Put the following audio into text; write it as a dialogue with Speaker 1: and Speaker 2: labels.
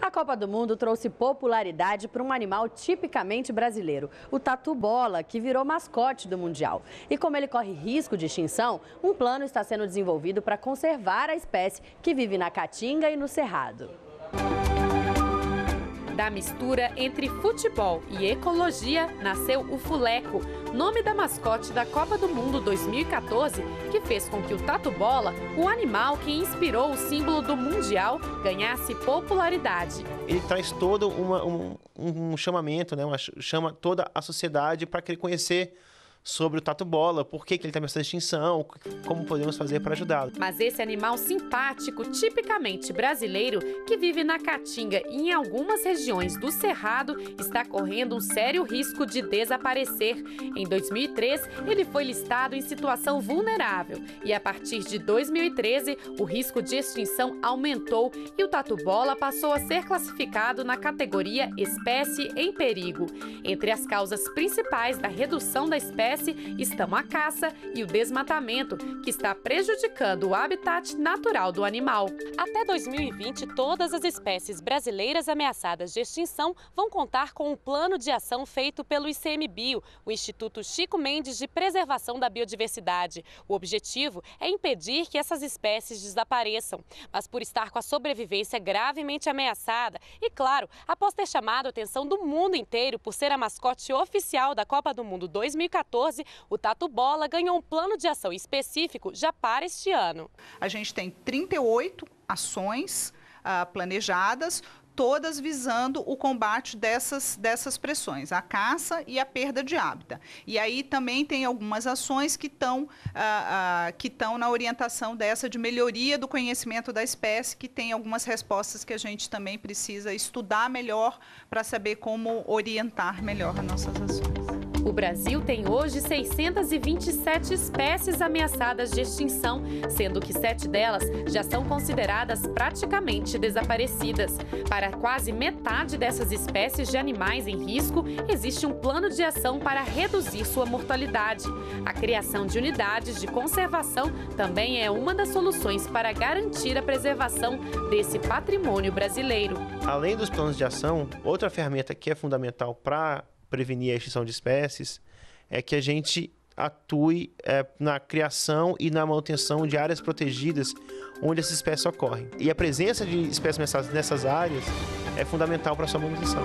Speaker 1: A Copa do Mundo trouxe popularidade para um animal tipicamente brasileiro, o tatu-bola, que virou mascote do Mundial. E como ele corre risco de extinção, um plano está sendo desenvolvido para conservar a espécie que vive na Caatinga e no Cerrado
Speaker 2: da mistura entre futebol e ecologia nasceu o Fuleco, nome da mascote da Copa do Mundo 2014, que fez com que o tatu bola, o animal que inspirou o símbolo do Mundial, ganhasse popularidade.
Speaker 3: Ele traz todo uma, um, um chamamento, né? Uma, chama toda a sociedade para querer conhecer sobre o tatu bola, por que, que ele está ameaçado extinção, como podemos fazer para ajudá-lo.
Speaker 2: Mas esse animal simpático, tipicamente brasileiro, que vive na Caatinga e em algumas regiões do Cerrado, está correndo um sério risco de desaparecer. Em 2003, ele foi listado em situação vulnerável e a partir de 2013, o risco de extinção aumentou e o tatu bola passou a ser classificado na categoria espécie em perigo. Entre as causas principais da redução da espécie espécie estão a caça e o desmatamento, que está prejudicando o habitat natural do animal. Até 2020, todas as espécies brasileiras ameaçadas de extinção vão contar com um plano de ação feito pelo ICMBio, o Instituto Chico Mendes de Preservação da Biodiversidade. O objetivo é impedir que essas espécies desapareçam, mas por estar com a sobrevivência gravemente ameaçada e, claro, após ter chamado a atenção do mundo inteiro por ser a mascote oficial da Copa do Mundo 2014, 2014, o Tatu Bola ganhou um plano de ação específico já para este ano.
Speaker 4: A gente tem 38 ações uh, planejadas, todas visando o combate dessas, dessas pressões, a caça e a perda de hábitat. E aí também tem algumas ações que estão ah, ah, que estão na orientação dessa de melhoria do conhecimento da espécie, que tem algumas respostas que a gente também precisa estudar melhor para saber como orientar melhor as nossas ações.
Speaker 2: O Brasil tem hoje 627 espécies ameaçadas de extinção, sendo que sete delas já são consideradas praticamente desaparecidas. Para quase metade dessas espécies de animais em risco, existe um plano de ação para reduzir sua mortalidade. A criação de unidades de conservação também é uma das soluções para garantir a preservação desse patrimônio brasileiro.
Speaker 3: Além dos planos de ação, outra ferramenta que é fundamental para prevenir a extinção de espécies é que a gente atue é, na criação e na manutenção de áreas protegidas onde essas espécies ocorrem. E a presença de espécies nessas, áreas é fundamental para sua manutenção.